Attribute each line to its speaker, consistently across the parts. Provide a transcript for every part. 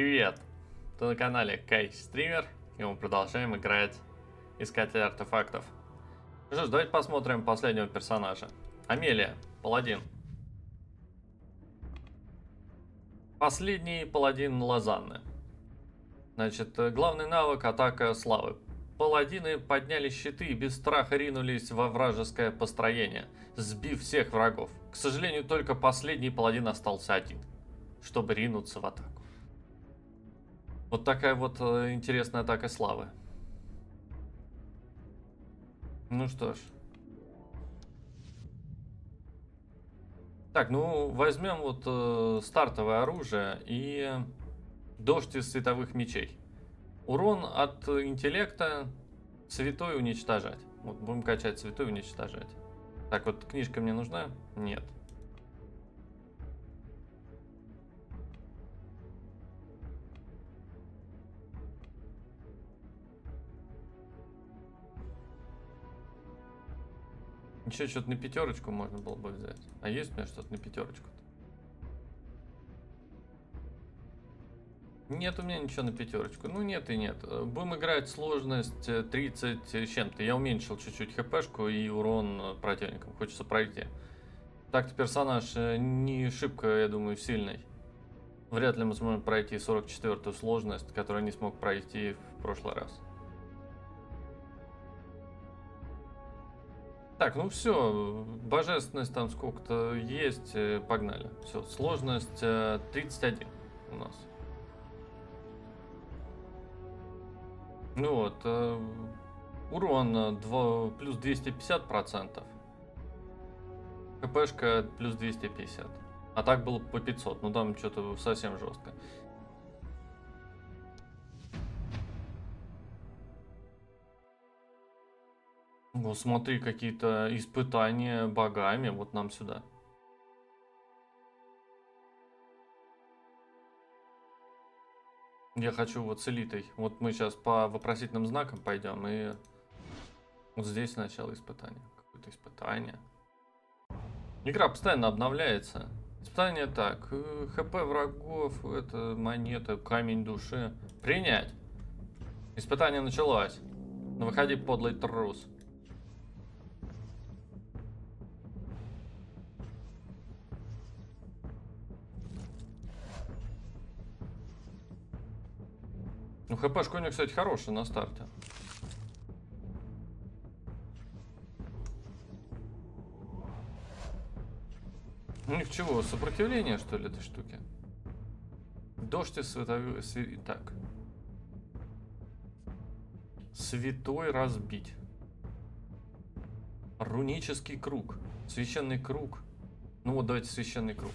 Speaker 1: Привет! Ты на канале Кай Стример, и мы продолжаем играть Искатель артефактов. Ну что ж, давайте посмотрим последнего персонажа. Амелия, паладин. Последний паладин Лозанны. Значит, главный навык атака славы. Паладины подняли щиты и без страха ринулись во вражеское построение, сбив всех врагов. К сожалению, только последний паладин остался один, чтобы ринуться в атаку. Вот такая вот э, интересная атака славы. Ну что ж. Так, ну возьмем вот э, стартовое оружие и дождь из световых мечей. Урон от интеллекта святой уничтожать. Вот будем качать святой уничтожать. Так, вот книжка мне нужна? Нет. Еще что-то на пятерочку можно было бы взять. А есть у меня что-то на пятерочку? -то? Нет у меня ничего на пятерочку. Ну нет и нет. Будем играть сложность 30 э, с чем-то. Я уменьшил чуть-чуть хпшку и урон противникам. Хочется пройти. Так-то персонаж э, не шибко, я думаю, сильный. Вряд ли мы сможем пройти 44-ю сложность, которую не смог пройти в прошлый раз. Так, ну все, божественность там сколько-то есть, э, погнали. Все, сложность 31 у нас. Ну вот, э, урон 2, плюс 250 процентов. ХПшка плюс 250. А так было по 500, ну там что-то совсем жестко. Ну смотри, какие-то испытания богами, вот нам сюда. Я хочу вот с элитой. Вот мы сейчас по вопросительным знакам пойдем и вот здесь начало испытания. Какое-то испытание. Игра постоянно обновляется. Испытание так. Э, ХП врагов, это монета, камень души. Принять. Испытание началось. Ну выходи, подлый трус. Ну, хпшка у него, кстати, хорошая на старте. У них чего, сопротивление, что ли, этой штуки? Дождь из световой... Сви... Так. Святой разбить. Рунический круг. Священный круг. Ну вот, давайте священный круг.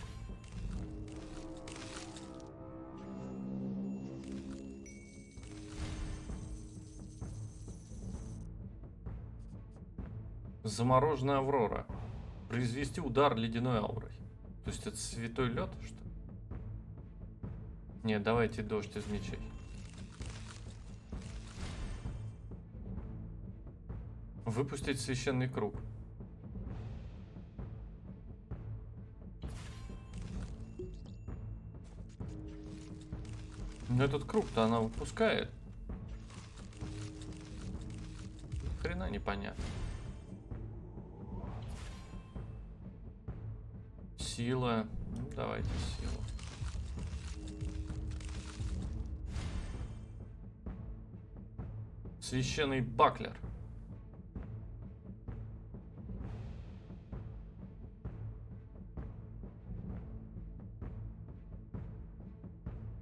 Speaker 1: Замороженная Аврора. Произвести удар ледяной аурой. То есть это святой лед, что ли? Нет, давайте дождь из мечей. Выпустить священный круг. Но этот круг-то она выпускает. Хрена непонятно. Сила. Ну, давайте силу. Священный баклер.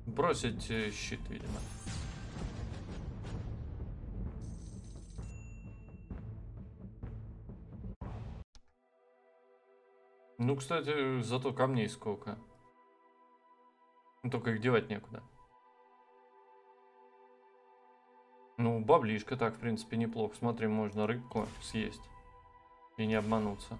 Speaker 1: Бросить э, щит, видимо. Ну, кстати, зато камней сколько. Ну, только их девать некуда. Ну, баблишка так, в принципе, неплохо. Смотри, можно рыбку съесть. И не обмануться.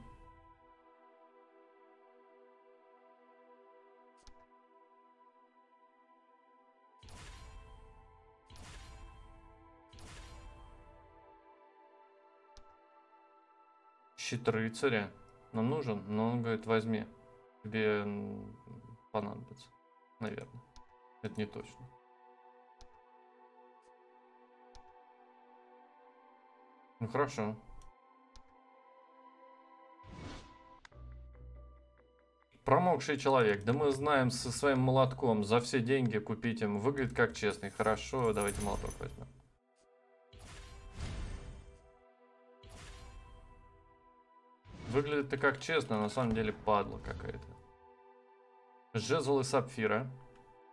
Speaker 1: Щит рыцаря нам нужен, но он говорит, возьми, тебе понадобится, наверное. Это не точно. Ну хорошо. Промокший человек. Да мы знаем со своим молотком за все деньги купить им. Выглядит как честный. Хорошо, давайте молоток возьмем. Выглядит-то как честно, на самом деле падла какая-то. Жезл и сапфира.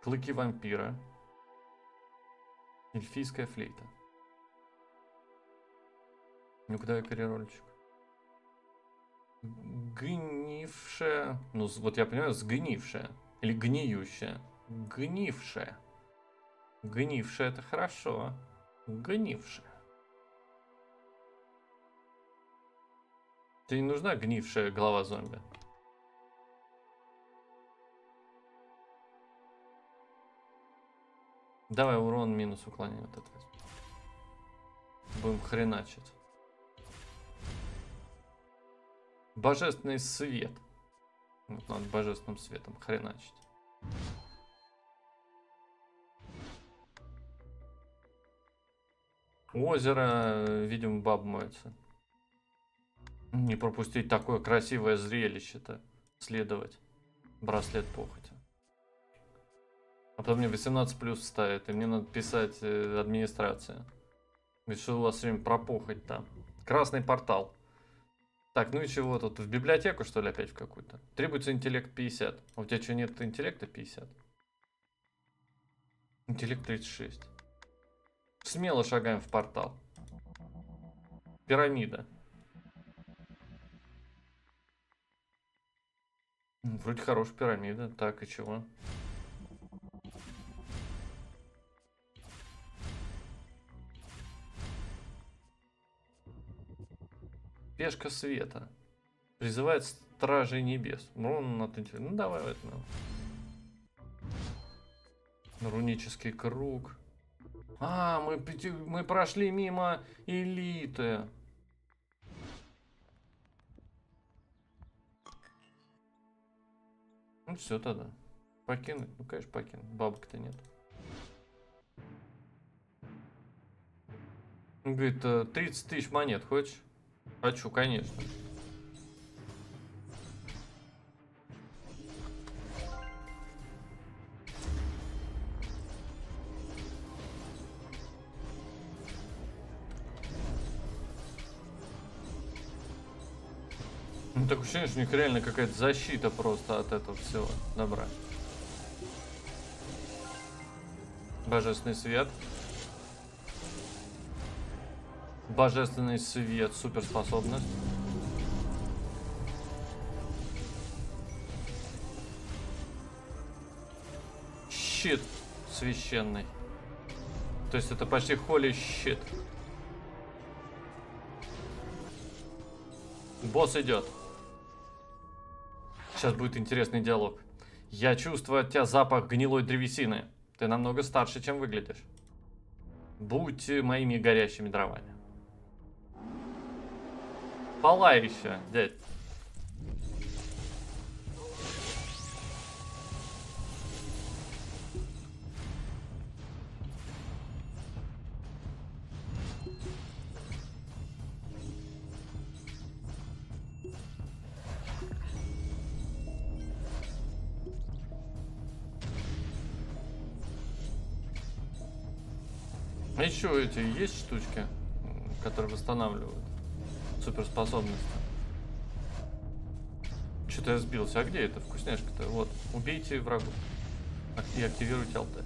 Speaker 1: Клыки вампира. Эльфийская флейта. Ну-ка дай роличек. Гнившая. Ну, вот я понимаю, сгнившая. Или гниющая. Гнившая. Гнившая это хорошо. Гнившая. Тебе не нужна гнившая голова зомби? Давай урон минус уклонение вот это. Будем хреначить. Божественный свет. Вот надо божественным светом хреначить. Озеро, видимо, баб моется. Не пропустить такое красивое зрелище-то. Следовать. Браслет похоти. А потом мне 18 плюс ставит, и мне надо писать э, администрация. Говорит, что у вас время про похоть там. Красный портал. Так, ну и чего тут? В библиотеку, что ли, опять в какую-то? Требуется интеллект 50. А у тебя что, нет интеллекта 50? Интеллект 36. Смело шагаем в портал. Пирамида. Вроде хорошая пирамида. Так, и чего? Пешка света. Призывает стражей небес. Ну, ну, ну давай возьмем. Рунический круг. А, мы, мы прошли мимо элиты. Ну все тогда. Покинуть? Ну, конечно, покинуть. Бабок-то нет. Он говорит, 30 э, тысяч монет хочешь? Хочу, конечно. Ну, так ощущение, что у них реально какая-то защита просто от этого всего добра. Божественный свет. Божественный свет, суперспособность. Щит священный. То есть это почти холи щит. Босс идет. Сейчас будет интересный диалог. Я чувствую от тебя запах гнилой древесины. Ты намного старше, чем выглядишь. Будь моими горящими дровами. Палай еще, дядь. Эти есть штучки, которые восстанавливают? суперспособности. Что-то я сбился. А где это вкусняшка-то? Вот. Убейте врагу. И активируйте алтарь.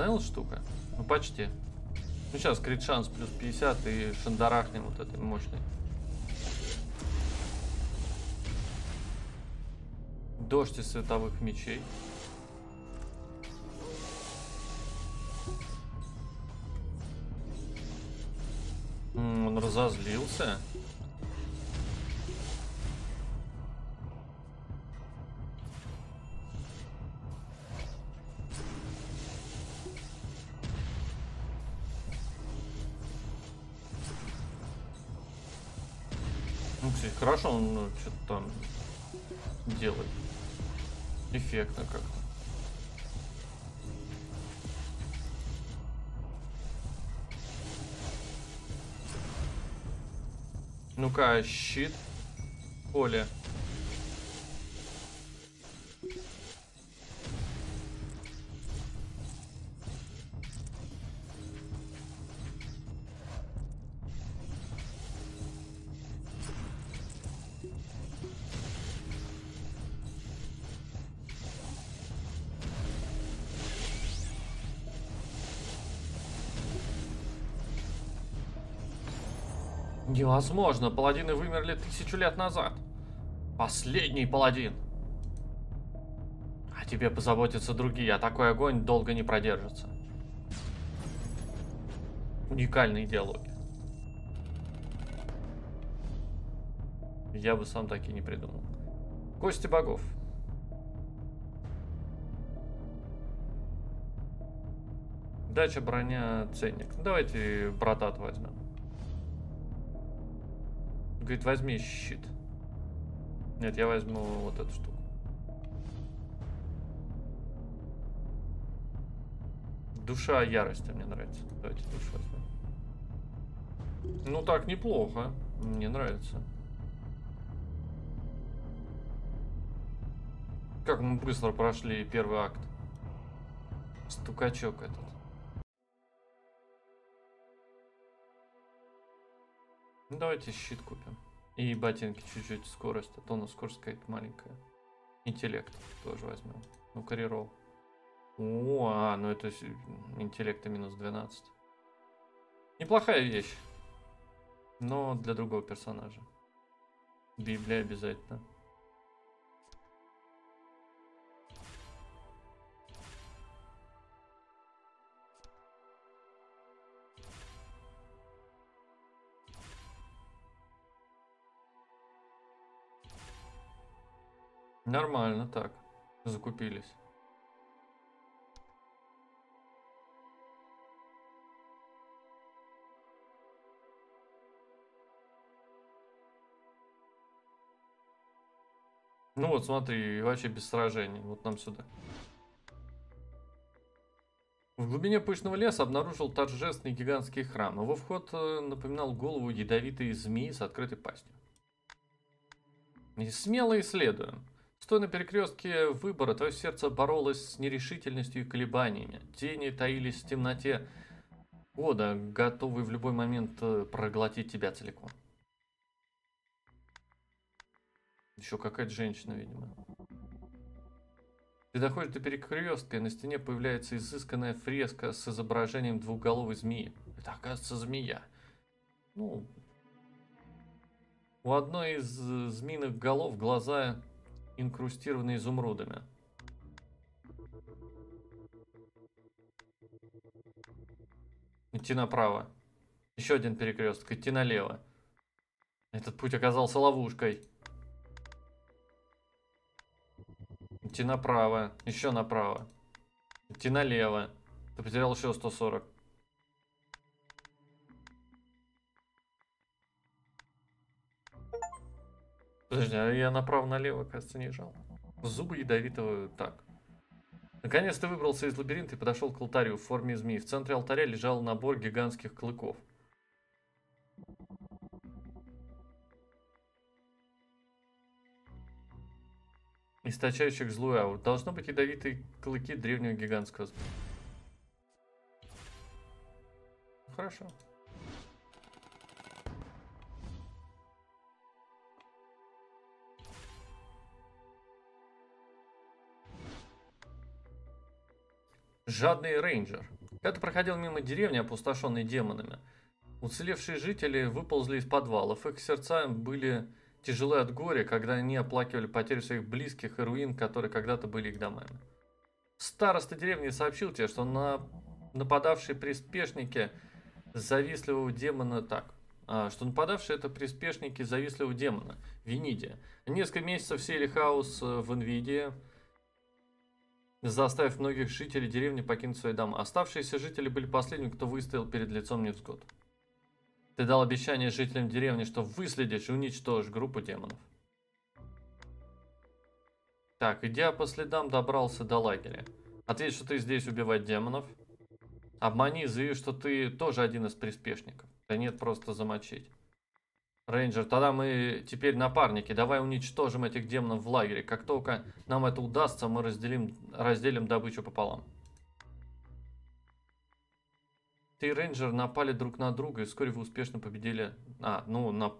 Speaker 1: Это восстановилась штука? Ну почти. Ну сейчас крит шанс плюс 50 и шандарахнем вот этой мощной. Дождь из световых мечей. он разозлился. Хорошо он ну, что-то там делает. Эффектно как-то. Ну-ка, щит. Поле. Невозможно, паладины вымерли тысячу лет назад. Последний паладин. А тебе позаботятся другие, а такой огонь долго не продержится. Уникальные диалоги. Я бы сам такие не придумал. Кости богов. Дача, броня, ценник. Давайте братат возьмем. Говорит, возьми щит. Нет, я возьму вот эту штуку. Душа ярости мне нравится. Давайте душу возьмем. Ну так, неплохо. Мне нравится. Как мы быстро прошли первый акт. Стукачок этот. Ну, давайте щит купим. И ботинки чуть-чуть скорость, а то у нас скорость какая-то маленькая. Интеллект тоже возьмем. Ну, карьерол. О, а, ну это интеллекта минус 12. Неплохая вещь. Но для другого персонажа. Библия обязательно. Нормально так. Закупились. Ну вот, смотри, вообще без сражений. Вот нам сюда. В глубине пышного леса обнаружил торжественный гигантский храм. Его вход э, напоминал голову ядовитой змеи с открытой пастью. И смело исследуем. Стоя на перекрестке выбора, твое сердце боролось с нерешительностью и колебаниями. Тени таились в темноте года, готовые в любой момент э, проглотить тебя целиком. Еще какая-то женщина, видимо. Ты доходишь до перекрестка, и на стене появляется изысканная фреска с изображением двухголовой змеи. Это, оказывается, змея. Ну, у одной из э, змеиных голов глаза инкрустированы изумрудами. Идти направо. Еще один перекресток. Идти налево. Этот путь оказался ловушкой. Идти направо. Еще направо. Идти налево. Ты потерял еще 140. Подожди, а я направо-налево, кажется, не жал. Зубы ядовитого... Так. Наконец ты выбрался из лабиринта и подошел к алтарю в форме змеи. В центре алтаря лежал набор гигантских клыков. Источающих злую ауру. Должно быть ядовитые клыки древнего гигантского. Хорошо. Жадный рейнджер. Когда проходил мимо деревни, опустошенной демонами, уцелевшие жители выползли из подвалов. Их сердца были тяжелы от горя, когда они оплакивали потерю своих близких и руин, которые когда-то были их домами. Староста деревни сообщил тебе, что на нападавшие приспешники завистливого демона так, а, что нападавшие это приспешники завистливого демона, Винидия. Несколько месяцев сели хаос в Инвидии, заставив многих жителей деревни покинуть свои дома. Оставшиеся жители были последними, кто выстоял перед лицом невзгод. Ты дал обещание жителям деревни, что выследишь и уничтожишь группу демонов. Так, идя по следам, добрался до лагеря. Ответь, что ты здесь убивать демонов. Обмани, заяви, что ты тоже один из приспешников. Да нет, просто замочить. Рейнджер, тогда мы теперь напарники. Давай уничтожим этих демонов в лагере. Как только нам это удастся, мы разделим, разделим добычу пополам. Ты и Рейнджер напали друг на друга и вскоре вы успешно победили... А, ну, на...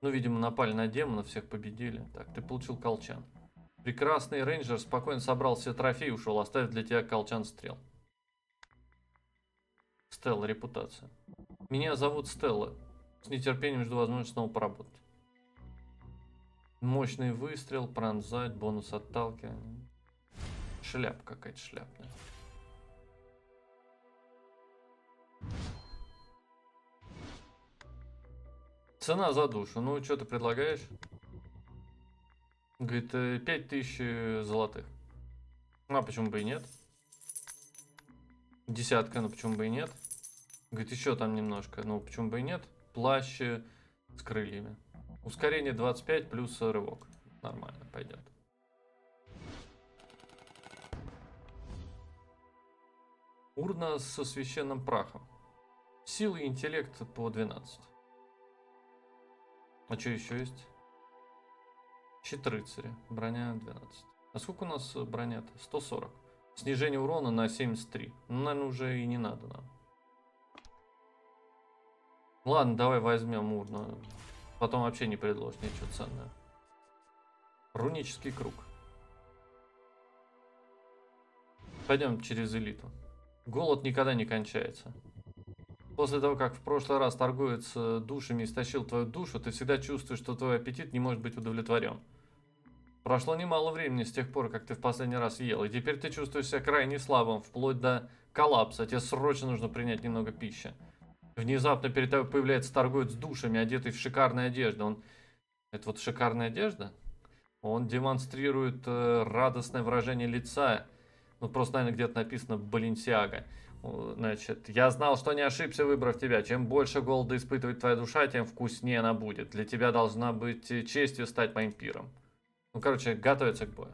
Speaker 1: Ну, видимо, напали на демонов, всех победили. Так, ты получил колчан. Прекрасный рейнджер спокойно собрал все трофеи и ушел, оставив для тебя колчан стрел. Стелла, репутация. Меня зовут Стелла. С нетерпением жду возможности снова поработать. Мощный выстрел, пронзать, бонус отталкивания. Шляп какая-то шляпная. Цена за душу. Ну, что ты предлагаешь? Говорит, 5000 э, золотых. Ну, а почему бы и нет? Десятка, ну почему бы и нет? Говорит, еще там немножко, ну почему бы и нет? Плащ с крыльями. Ускорение 25 плюс рывок. Нормально, пойдет. Урна со священным прахом. Сила и интеллект по 12. А что еще есть? Щит рыцаря. Броня 12. А сколько у нас броня-то? 140. Снижение урона на 73. Ну, наверное, уже и не надо нам. Ладно, давай возьмем урну. Потом вообще не предложишь ничего ценное. Рунический круг. Пойдем через элиту. Голод никогда не кончается. После того, как в прошлый раз торговец э, душами истощил твою душу, ты всегда чувствуешь, что твой аппетит не может быть удовлетворен. Прошло немало времени с тех пор, как ты в последний раз ел, и теперь ты чувствуешь себя крайне слабым, вплоть до коллапса. Тебе срочно нужно принять немного пищи. Внезапно перед тобой появляется торговец душами, одетый в шикарные одежды. Он... Это вот шикарная одежда? Он демонстрирует э, радостное выражение лица. Ну, просто, наверное, где-то написано «Баленсиага». Значит, я знал, что не ошибся, выбрав тебя. Чем больше голода испытывает твоя душа, тем вкуснее она будет. Для тебя должна быть честью стать моим пиром. Ну, короче, готовиться к бою.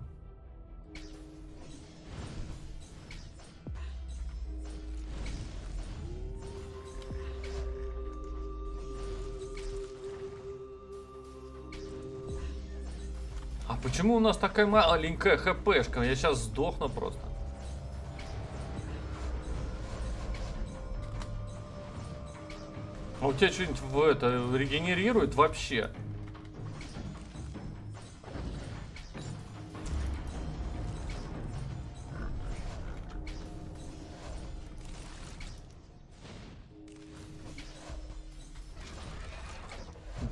Speaker 1: Почему у нас такая маленькая хпшка? Я сейчас сдохну просто. А у тебя что-нибудь в это регенерирует вообще?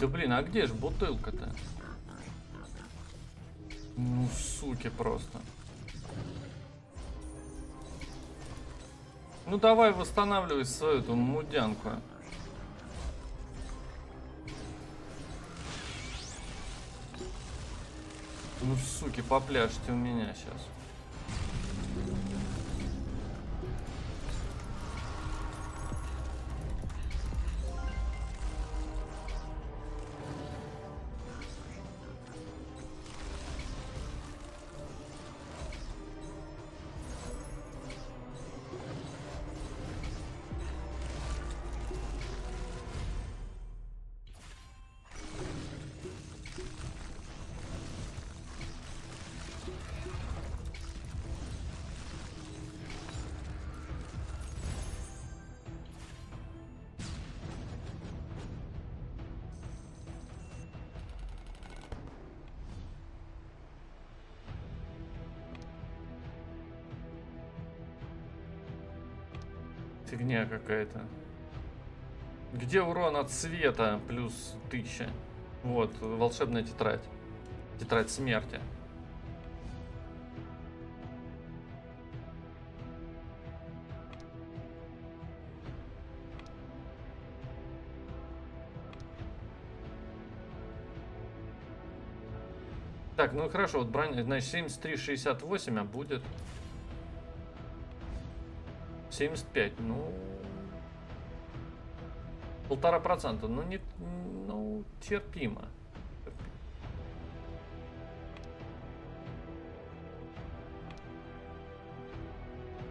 Speaker 1: Да блин, а где же бутылка-то? Ну, суки просто. Ну давай восстанавливай свою эту мудянку. Ну, суки, попляшьте у меня сейчас. Фигня какая-то. Где урон от света плюс 1000? Вот, волшебная тетрадь. Тетрадь смерти. Так, ну хорошо, вот броня, значит 73-68, а будет 75, ну... Полтора процента, ну не, ну терпимо.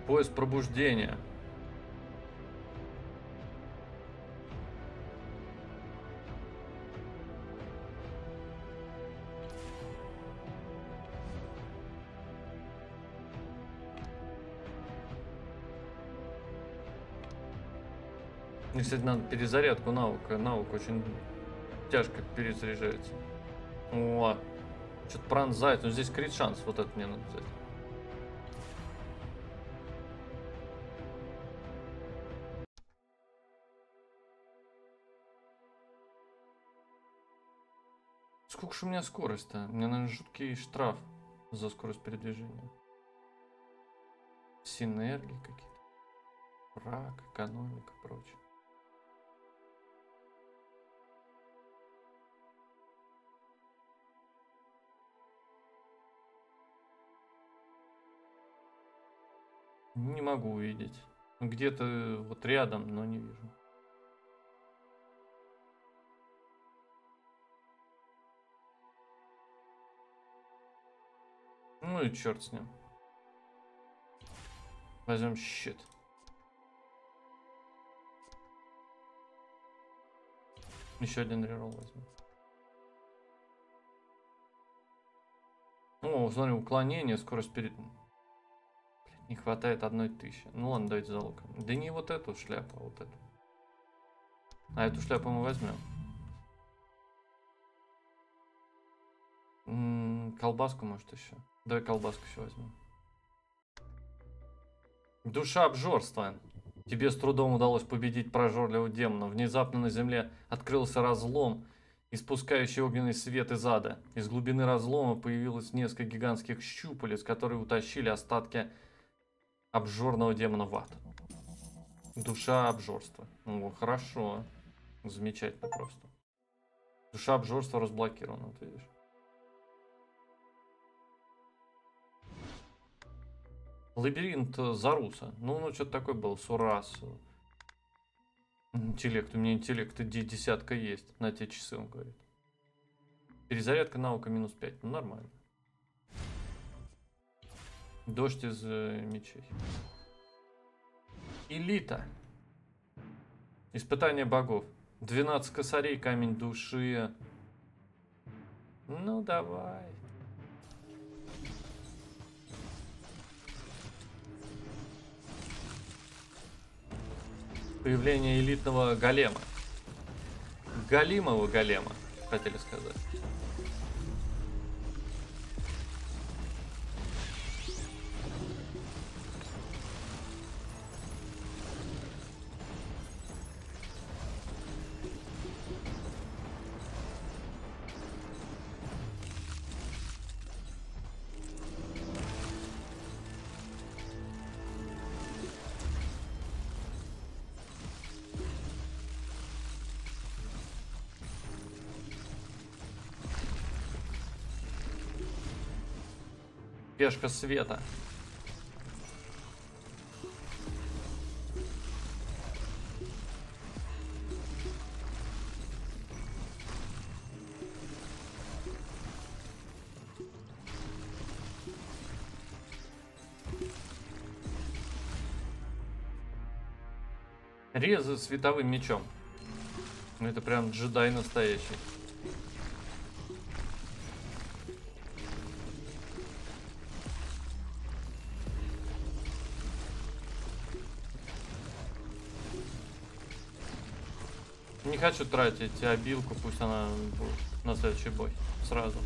Speaker 1: Поиск пробуждения. Кстати, надо перезарядку навыка. Навык очень тяжко перезаряжается. О, что-то пронзает. Но здесь крит шанс. Вот это мне надо взять. Сколько же у меня скорость-то? У меня, наверное, жуткий штраф за скорость передвижения. Синергии какие-то. Рак, экономика, прочее. Не могу увидеть. Где-то вот рядом, но не вижу. Ну и черт с ним. Возьмем щит. Еще один рерол возьмем. О, смотри, уклонение, скорость перед... Не хватает одной тысячи. Ну ладно, давайте залог. Да не вот эту шляпу, а вот эту. А эту шляпу мы возьмем. М -м, колбаску, может, еще. Давай колбаску еще возьмем. Душа обжорства. Тебе с трудом удалось победить прожорливого демона. Внезапно на земле открылся разлом, испускающий огненный свет из ада. Из глубины разлома появилось несколько гигантских щупалец, которые утащили остатки обжорного демона в ад. Душа обжорства. О, хорошо. Замечательно просто. Душа обжорства разблокирована, вот видишь. Лабиринт Заруса. Ну, ну что-то такое был. Сурас. Интеллект. У меня интеллект десятка есть. На те часы, он говорит. Перезарядка наука минус 5. Ну, нормально. Дождь из э, мечей. Элита. Испытание богов. 12 косарей, камень души. Ну, давай. Появление элитного голема. Галимого голема, хотели сказать. Пешка света. Резы световым мечом. Это прям джедай настоящий. Хочу тратить обилку, пусть она будет на следующий бой сразу.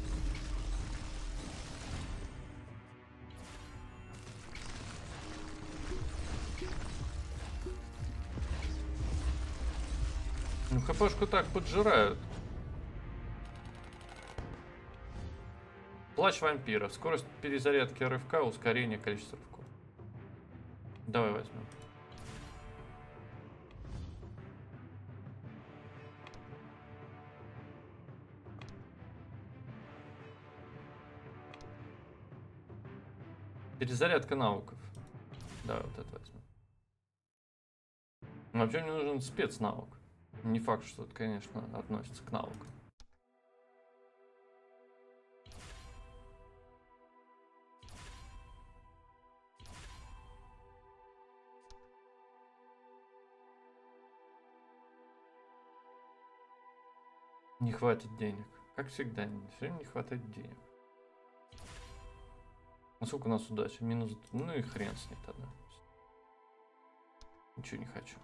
Speaker 1: Ну, хпшку так поджирают. Плащ вампира. Скорость перезарядки рывка, ускорение количества рывков. Давай возьмем. Перезарядка навыков. Да, вот это возьму. Вообще мне нужен спецнавык. Не факт, что это, конечно, относится к навыку. Не хватит денег. Как всегда, все не хватает денег. Сколько у нас удачи? Минус... Ну и хрен с ней тогда. Ничего не хочу.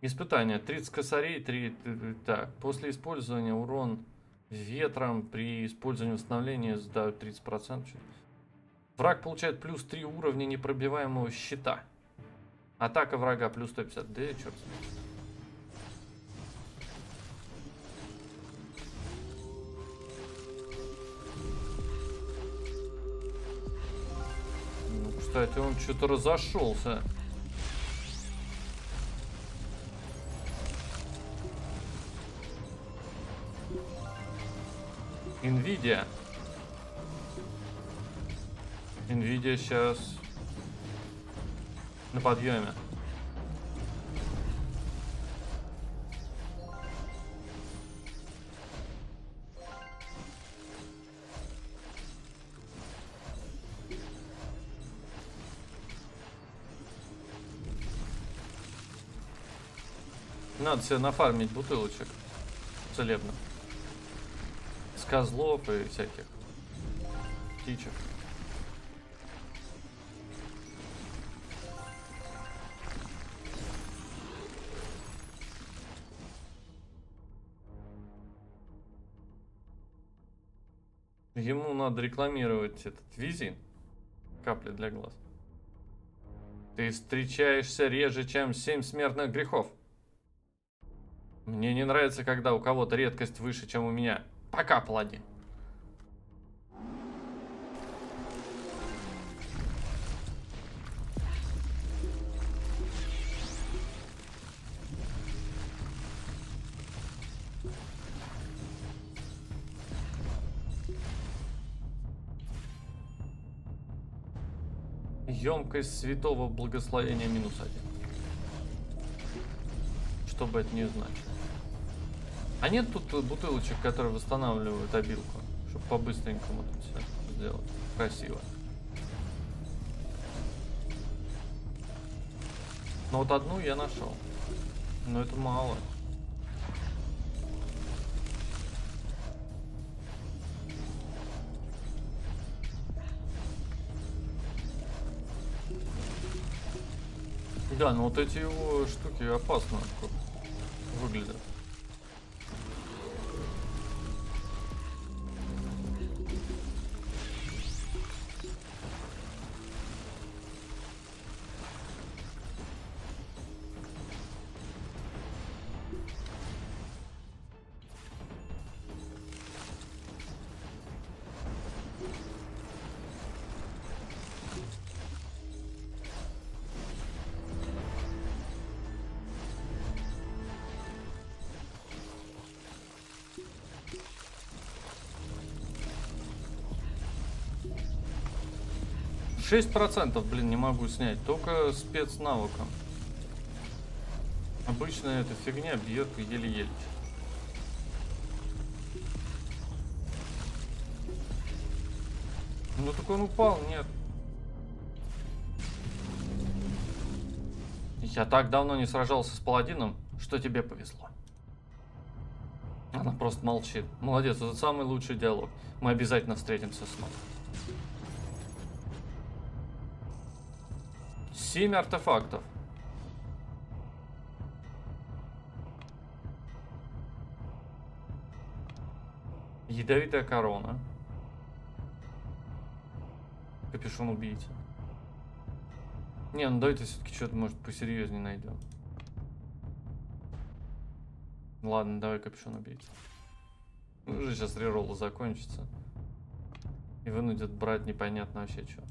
Speaker 1: Испытание. 30 косарей, 3... Так, после использования урон ветром при использовании восстановления сдают 30%. Враг получает плюс 3 уровня непробиваемого щита. Атака врага плюс 150. Да черт. Ну, кстати, он что-то разошелся. Nvidia. Nvidia сейчас на подъеме. Надо себе нафармить бутылочек целебных козлов и всяких птичек. Надо рекламировать этот визин. Капли для глаз. Ты встречаешься реже, чем семь смертных грехов. Мне не нравится, когда у кого-то редкость выше, чем у меня. Пока, паладин. Емкость святого благословения минус один. Что бы это ни значило. А нет тут бутылочек, которые восстанавливают обилку, чтобы по-быстренькому тут все сделать красиво. Но вот одну я нашел. Но это мало. Да, но вот эти его штуки опасно выглядят. Шесть процентов, блин, не могу снять. Только спецнавыком. Обычно эта фигня бьет еле-еле. Ну так он упал, нет. Я так давно не сражался с паладином, что тебе повезло. Она просто молчит. Молодец, это самый лучший диалог. Мы обязательно встретимся снова. Семь артефактов. Ядовитая корона. Капюшон убийца. Не, ну давайте все-таки что-то, может, посерьезнее найдем. Ладно, давай капюшон убийца. Уже сейчас реролл закончится. И вынудят брать непонятно вообще что.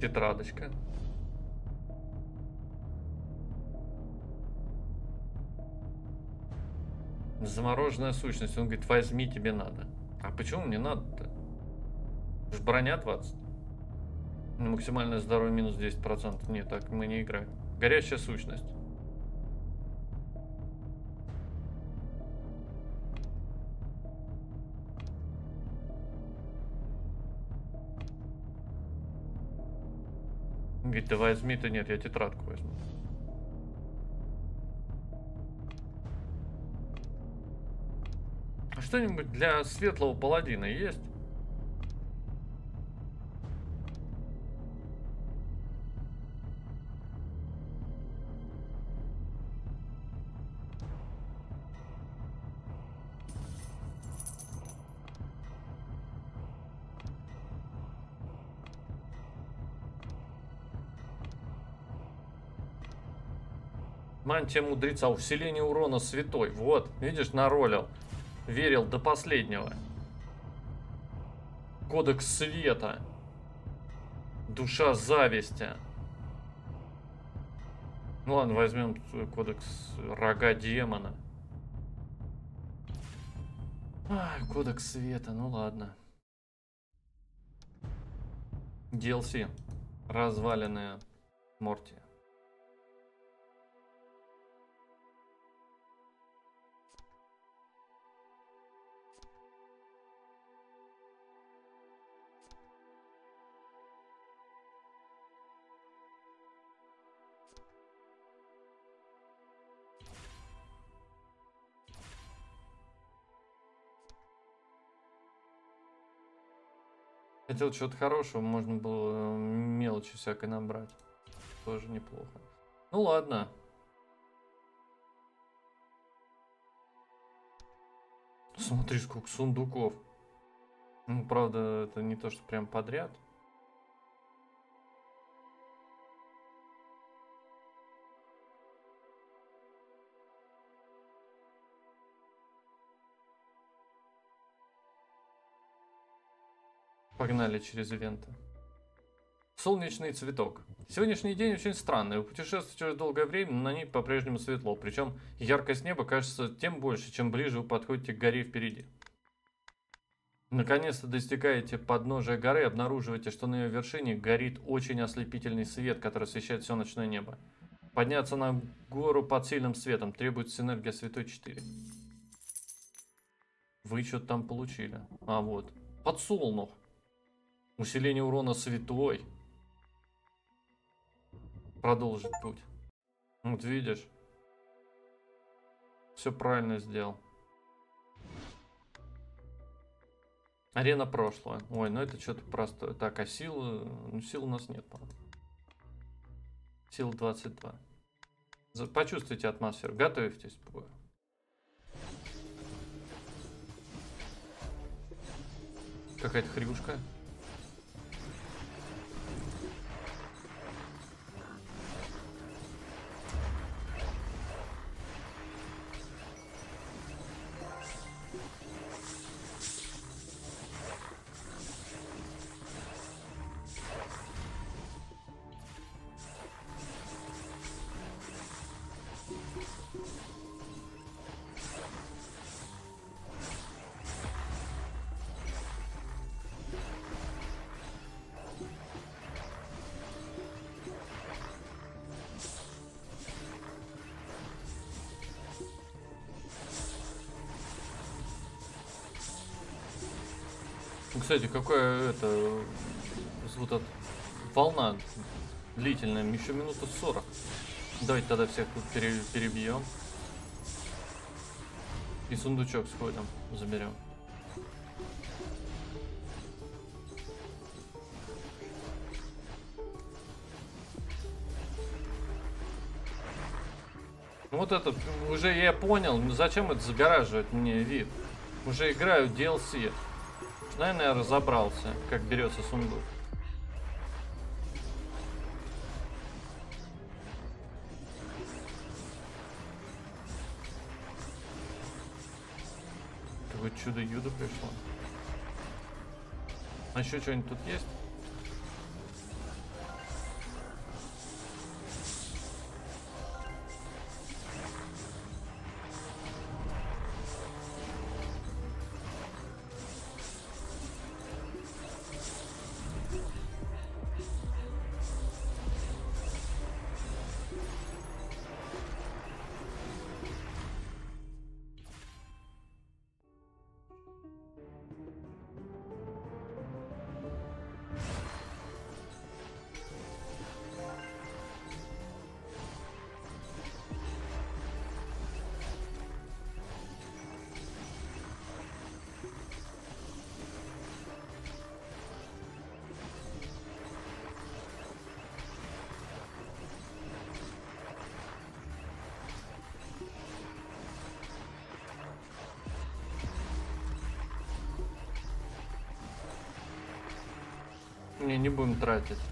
Speaker 1: Тетрадочка. Замороженная сущность. Он говорит, возьми, тебе надо. А почему мне надо-то? Ж броня 20. Максимальное здоровье минус 10%. Нет, так мы не играем. Горящая сущность. Говорит, да возьми-то нет, я тетрадку возьму. А что-нибудь для светлого паладина есть? Мантия мудреца, усиление урона святой. Вот, видишь, наролил. Верил до последнего. Кодекс света. Душа зависти. Ну ладно, возьмем кодекс рога демона. Ай, кодекс света, ну ладно. DLC. Разваленная Морти. Хотел чего-то хорошего, можно было мелочи всякой набрать. Тоже неплохо. Ну ладно. Смотри, сколько сундуков. Ну, правда, это не то, что прям подряд. Погнали через ивенты. Солнечный цветок. Сегодняшний день очень странный. Путешествуя через долгое время, на ней по-прежнему светло. Причем яркость неба кажется тем больше, чем ближе вы подходите к горе впереди. Наконец-то достигаете подножия горы и обнаруживаете, что на ее вершине горит очень ослепительный свет, который освещает все ночное небо. Подняться на гору под сильным светом требуется энергия Святой 4. Вы что-то там получили. А вот. Подсолнух. Усиление урона святой. Продолжить путь. Вот видишь. Все правильно сделал. Арена прошлое. Ой, ну это что-то просто... Так, а силы... Ну сил у нас нет, по-моему. Сил 22. Почувствуйте атмосферу. Готовьтесь к бою. Какая-то хрюшка. Какая это вот эта волна длительная, еще минута 40. Давайте тогда всех тут перебьем. И сундучок сходим, заберем. Вот это, уже я понял, зачем это загораживает мне вид. Уже играю DLC. Наверное, разобрался, как берется сундук. Какое чудо-юдо пришло. А еще что-нибудь тут есть? Не, будем тратить.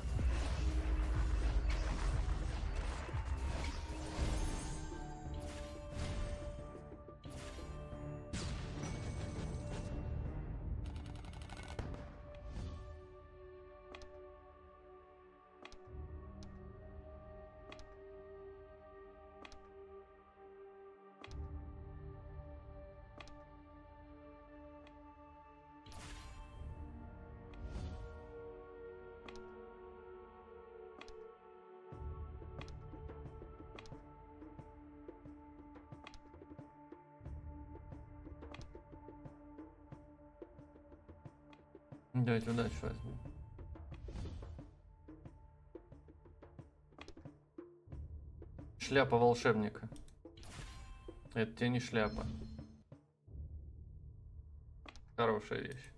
Speaker 1: Давайте удачу возьмем. Шляпа волшебника. Это тебе не шляпа. Хорошая вещь.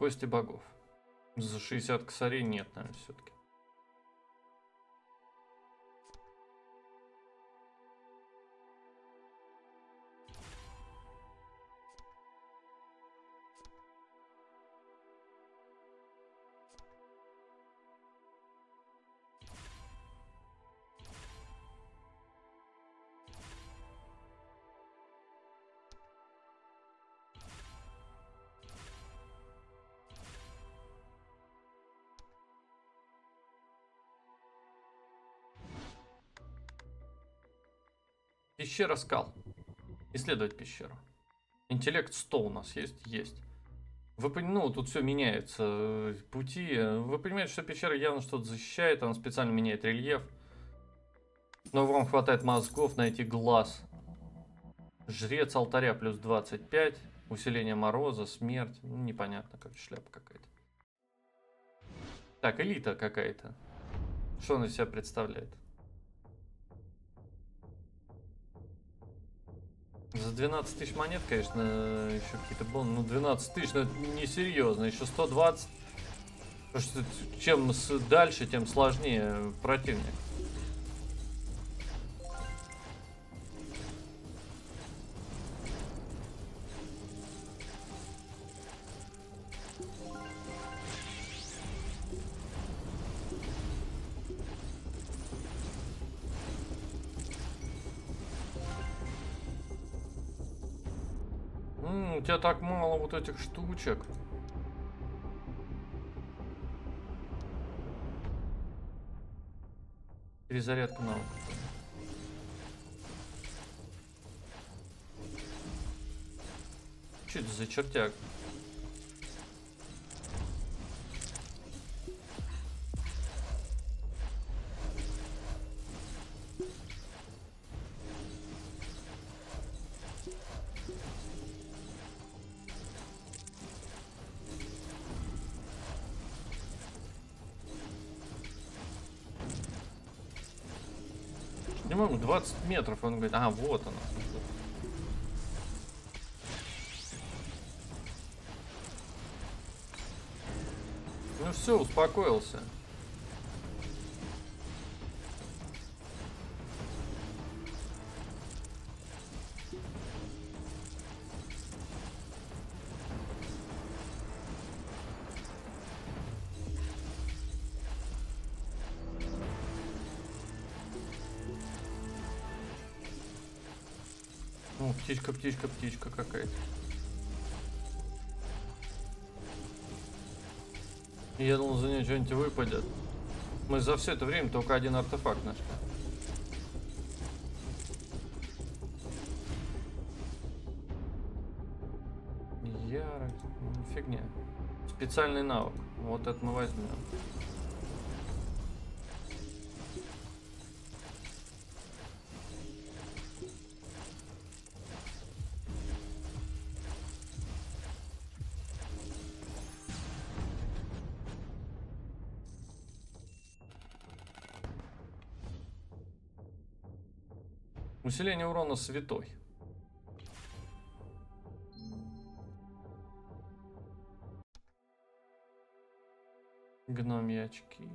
Speaker 1: Кости богов. За 60 косарей нет, наверное, все-таки. Пещера скал. Исследовать пещеру. Интеллект 100 у нас есть? Есть. Вы понимаете, ну, тут все меняется. Э, пути. Вы понимаете, что пещера явно что-то защищает, она специально меняет рельеф. Но вам хватает мозгов найти глаз. Жрец алтаря плюс 25. Усиление мороза, смерть. Ну, непонятно, как шляпа какая-то. Так, элита какая-то. Что она из себя представляет? За 12 тысяч монет, конечно, еще какие-то бонусы. Ну, 12 тысяч, ну, это несерьезно. Еще 120. Потому что чем дальше, тем сложнее противник. У тебя так мало вот этих штучек. Перезарядка навыка. Что это за чертяк? 20 метров. Он говорит, а, вот оно. Ну все, успокоился. Птичка, птичка, какая-то. Я думал, за нее что-нибудь выпадет. Мы за все это время только один артефакт нашли. Ярость. Фигня. Специальный навык. Вот это мы возьмем. Усиление урона святой. Гномьи очки.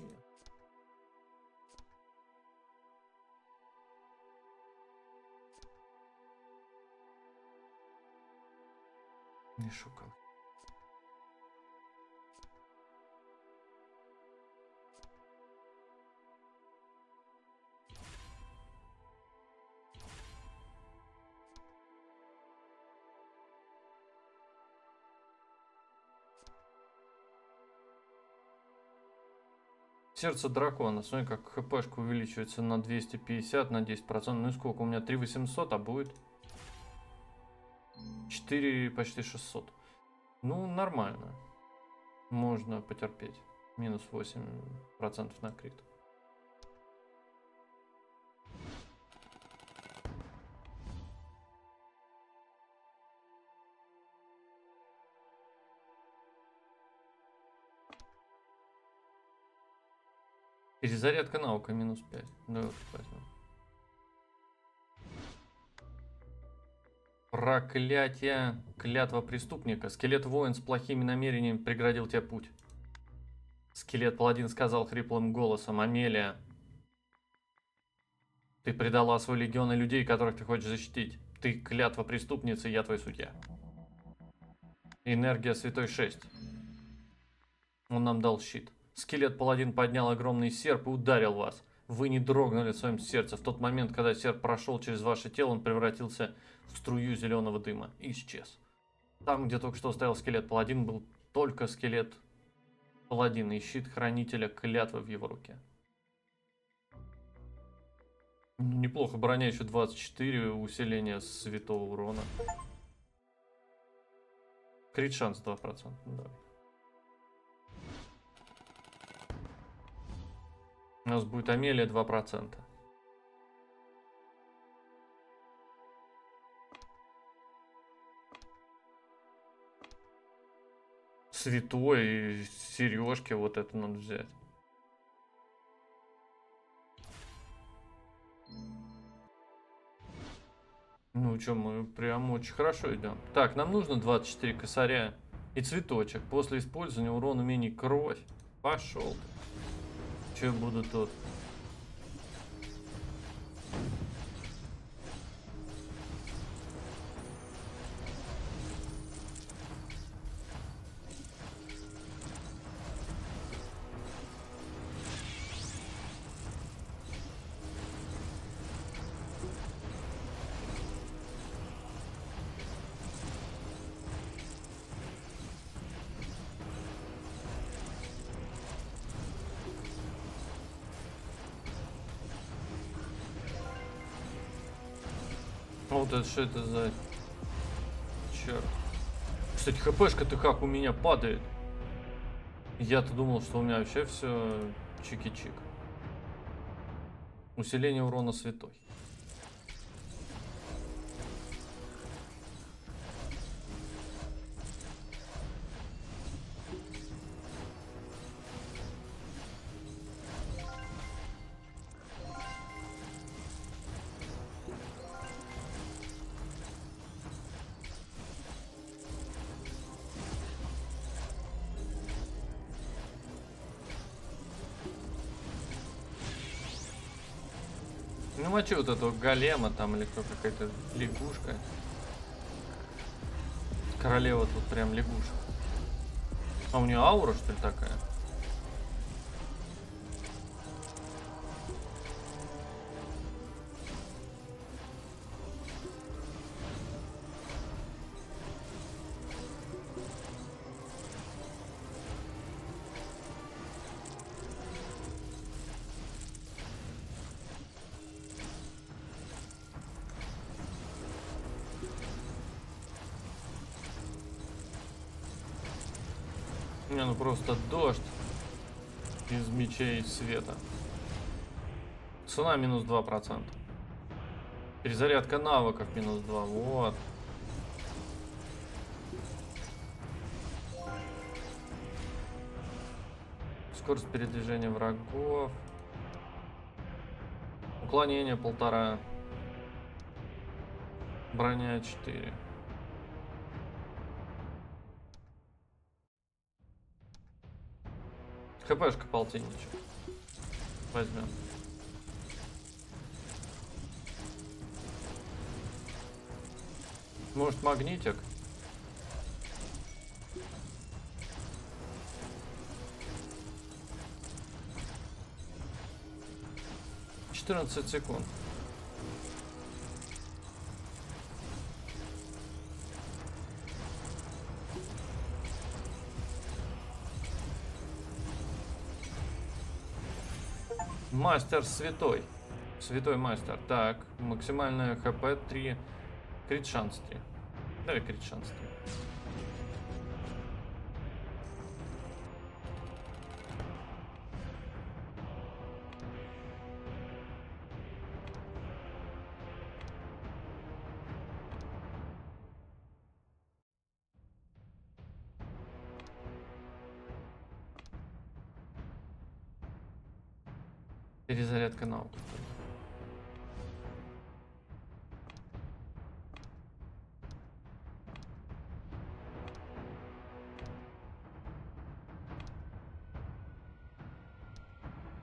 Speaker 1: Не шукал. Сердце дракона. Смотри, как хпшка увеличивается на 250, на 10%. Ну и сколько? У меня 3800, а будет 4, почти 600. Ну, нормально. Можно потерпеть. Минус 8% на крит. Перезарядка навыка минус 5. Давай возьмем. Проклятие. Клятва преступника. Скелет-воин с плохими намерениями преградил тебе путь. Скелет-паладин сказал хриплым голосом. Амелия, ты предала свой легион и людей, которых ты хочешь защитить. Ты клятва преступницы, я твой судья. Энергия Святой 6. Он нам дал щит. Скелет-паладин поднял огромный серп и ударил вас. Вы не дрогнули в своем сердце. В тот момент, когда серп прошел через ваше тело, он превратился в струю зеленого дыма и исчез. Там, где только что стоял скелет-паладин, был только скелет паладина и щит хранителя клятвы в его руке. Неплохо, броня еще 24, усиление святого урона. Крит шанс 2%. Давай. У нас будет Амелия 2%. Святой, сережки, вот это надо взять. Ну что, мы прям очень хорошо идем. Так, нам нужно 24 косаря и цветочек. После использования урон умений кровь. Пошел ты. Че буду тут? Что это за... Черт. Кстати, хпшка-то как у меня падает. Я-то думал, что у меня вообще все чики-чик. Усиление урона святой. Мочи вот этого голема там или кто какая-то лягушка. Королева тут прям лягушка. А у нее аура что ли такая? Света. Цена минус 2%. Перезарядка навыков минус 2. Вот. Скорость передвижения врагов. Уклонение полтора. Броня 4. ХПшка полтинничек. Возьмем. Может магнитик? Четырнадцать секунд. Мастер святой. Святой мастер. Так, максимальная хп 3. Крит шанс 3. Давай крит шанс 3. Наук.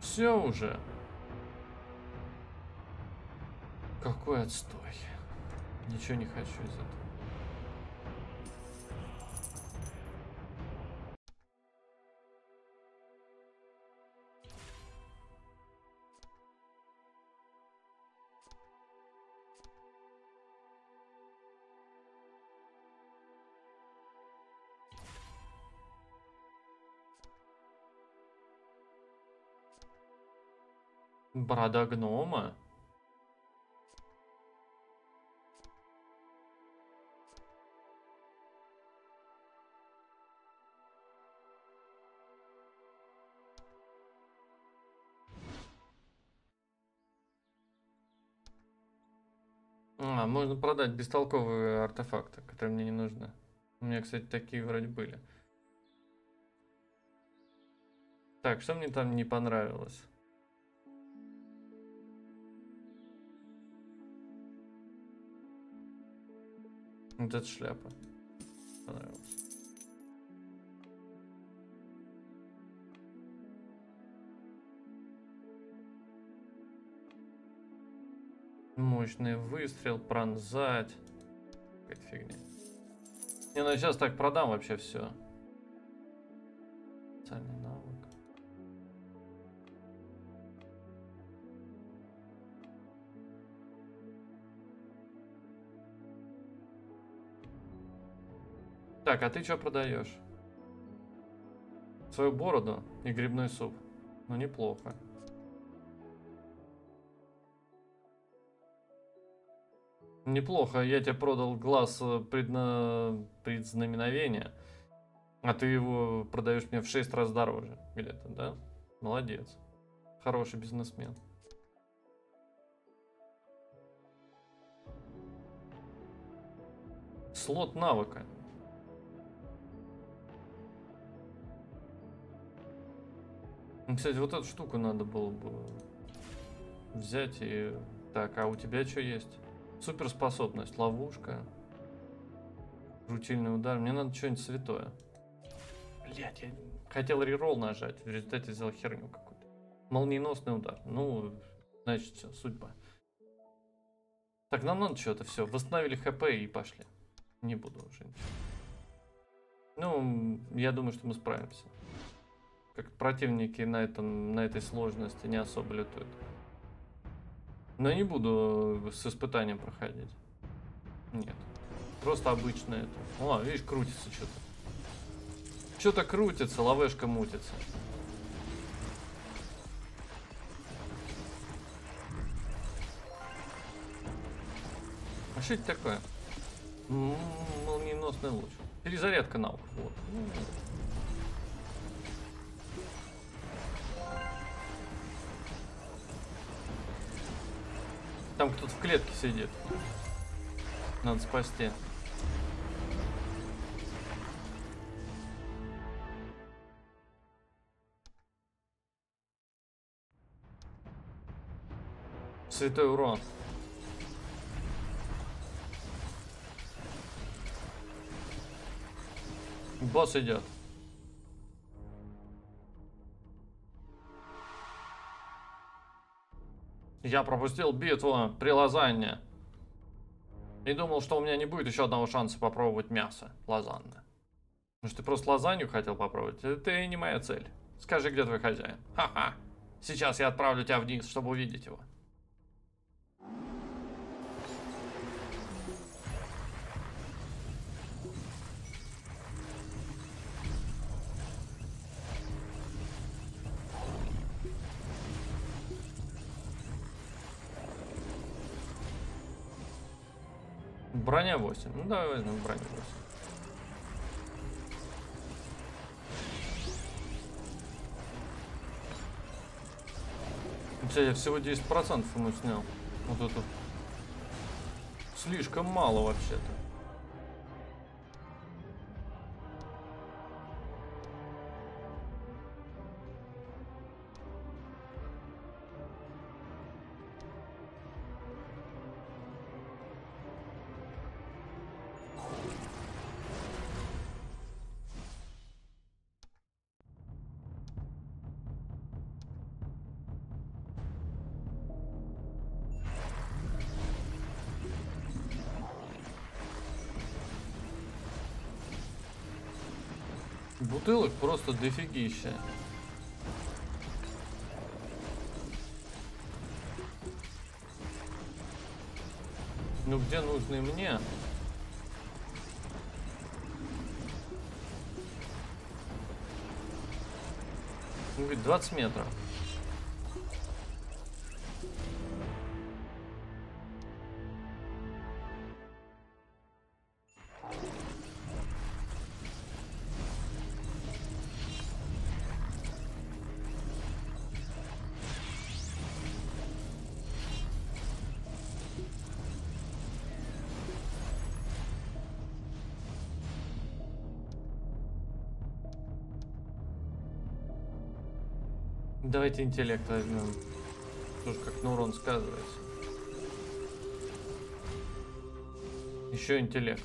Speaker 1: Все уже. Какой отстой. Ничего не хочу из этого. Борода гнома? А, можно продать бестолковые артефакты, которые мне не нужны. У меня, кстати, такие вроде были. Так, что мне там не понравилось? Вот эта шляпа. Понравилась. Мощный выстрел, пронзать. Какая-то фигня. Не, ну сейчас так продам вообще все. Специальный навык. Так, а ты что продаешь? Свою бороду и грибной суп. Ну, неплохо. Неплохо, я тебе продал глаз э, предна... предзнаменовения, а ты его продаешь мне в 6 раз дороже где-то, да? Молодец. Хороший бизнесмен. Слот навыка. Кстати, вот эту штуку надо было бы взять и... Так, а у тебя что есть? Суперспособность, ловушка. Рутильный удар. Мне надо что-нибудь святое. Блять, я хотел реролл нажать, в результате взял херню какую-то. Молниеносный удар. Ну, значит, все, судьба. Так, нам надо что-то, все. Восстановили хп и пошли. Не буду уже ничего. Ну, я думаю, что мы справимся как противники на, этом, на этой сложности не особо летают. Но я не буду с испытанием проходить. Нет. Просто обычно это. О, видишь, крутится что-то. Что-то крутится, лавешка мутится. А что это такое? Молниеносный луч. Перезарядка наук. Вот. Там кто-то в клетке сидит. Надо спасти. Святой урон. Босс идет. Я пропустил битву при лазанье. И думал, что у меня не будет еще одного шанса попробовать мясо лазанное. Может, ты просто лазанью хотел попробовать? Это не моя цель. Скажи, где твой хозяин? Ха-ха. Сейчас я отправлю тебя вниз, чтобы увидеть его. Броня 8. Ну давай возьмем броню 8. Хотя я всего 10% ему снял. Вот это. Слишком мало вообще-то. Бутылок просто дофигища. Ну где нужны мне? Ну, говорит, 20 метров. Давайте интеллект возьмем. Тоже как на урон сказывается. Еще интеллект.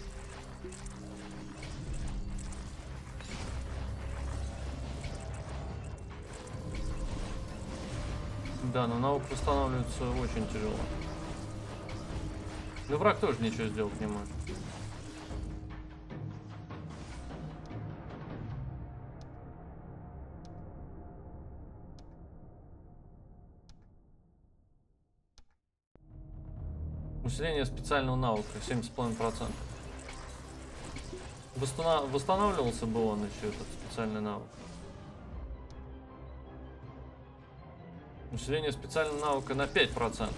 Speaker 1: Да, но наук восстанавливается очень тяжело. Но враг тоже ничего сделать не может. Специального навыка 7,5%. Восстанов... Восстанавливался бы он еще, этот специальный навык. Усиление специального навыка на 5%.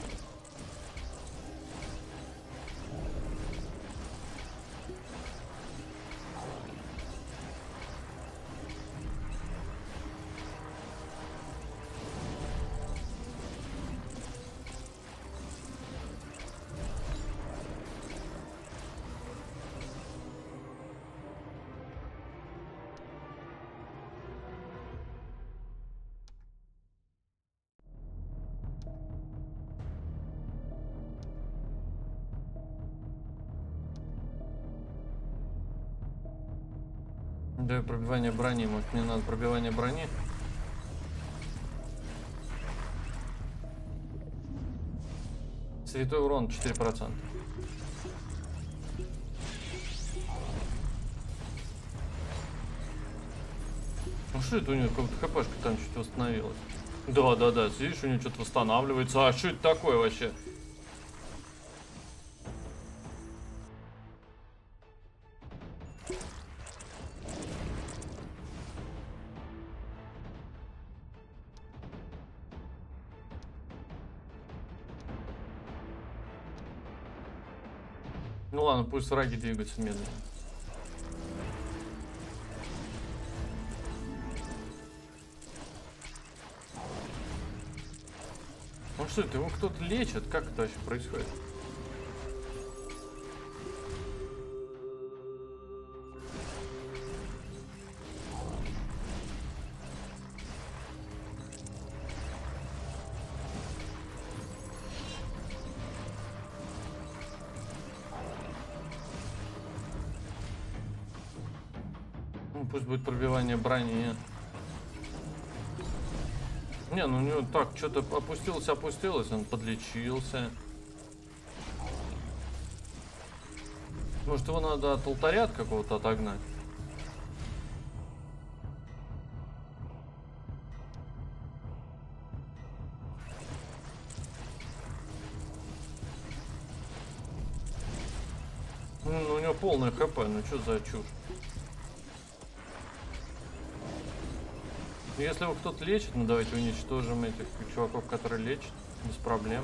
Speaker 1: Да, пробивание брони. Может, мне надо пробивание брони? Святой урон 4%. Ну что это у него как-то хпшка там чуть восстановилась? Да, да, да, видишь, у него что-то восстанавливается. А что это такое вообще? Пусть враги двигаются медленно. Ну что это, его кто-то лечит? Как это вообще происходит? Брони. Не, ну у него так, что-то опустилось, опустилось, он подлечился. Может его надо от алтаря от какого-то отогнать? Ну, у него полное хп, ну что за чушь? Если его кто-то лечит, ну давайте уничтожим этих чуваков, которые лечат, без проблем.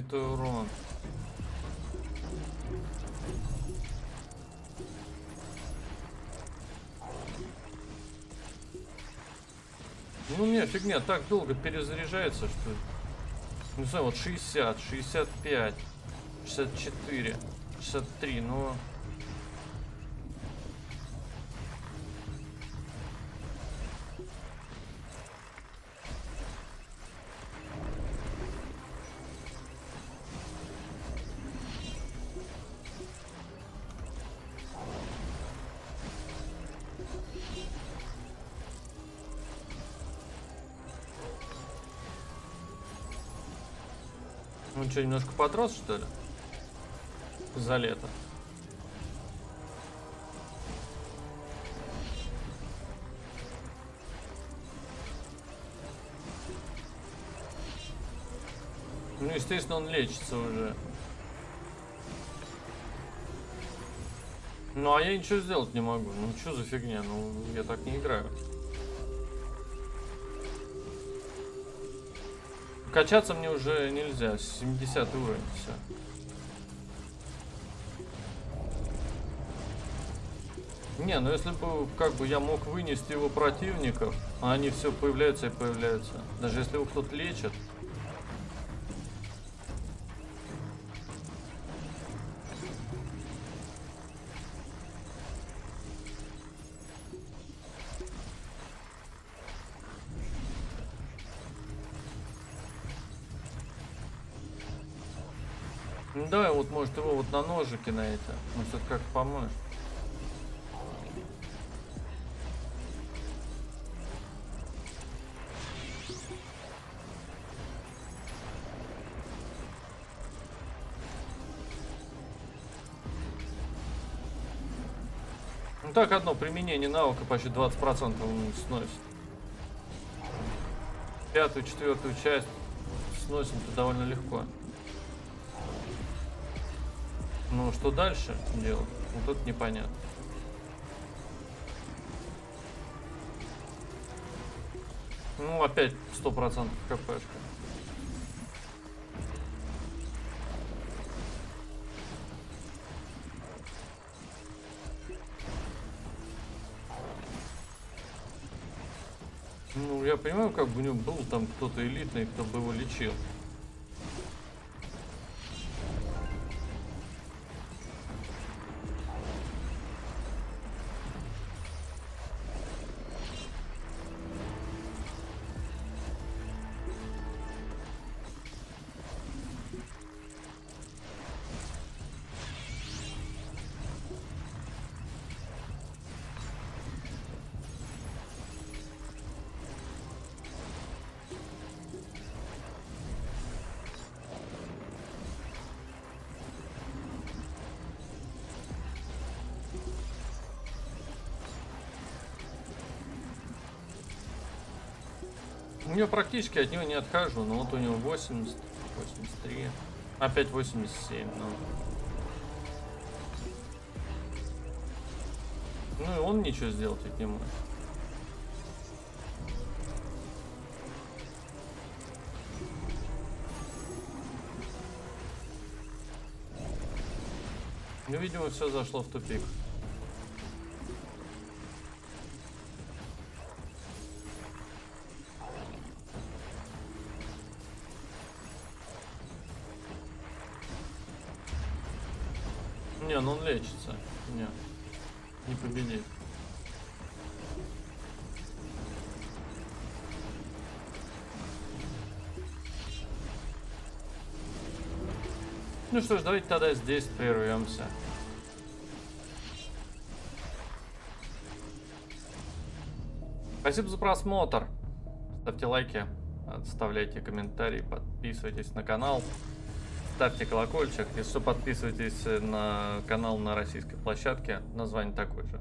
Speaker 1: Святой урон. Ну не, фигня, так долго перезаряжается, что... Не знаю, вот 60, 65, 64, 63, но... Он что, немножко подрос, что ли? За лето. Ну, естественно, он лечится уже. Ну, а я ничего сделать не могу. Ну, что за фигня? Ну, я так не играю. Качаться мне уже нельзя, 70 уровень, все. Не, ну если бы как бы я мог вынести его противников, а они все появляются и появляются. Даже если его кто-то лечит, вот на ножике на это. Может это как поможет. Ну так одно применение навыка почти 20% он сносит. Пятую, четвертую часть сносим-то довольно легко. Ну, что дальше делать? Вот тут непонятно. Ну, опять 100% КПшка. Ну, я понимаю, как бы у него был там кто-то элитный, кто бы его лечил. У него практически от него не отхожу, но вот у него 80, 83, опять 87, ну. Ну и он ничего сделать ведь не может. Ну, видимо, все зашло в тупик. Что ж, давайте тогда здесь прервемся. Спасибо за просмотр. Ставьте лайки, оставляйте комментарии, подписывайтесь на канал, ставьте колокольчик. Если что, подписывайтесь на канал на российской площадке. Название такое же.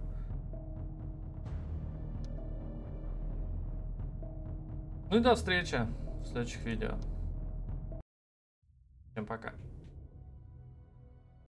Speaker 1: Ну и до встречи в следующих видео.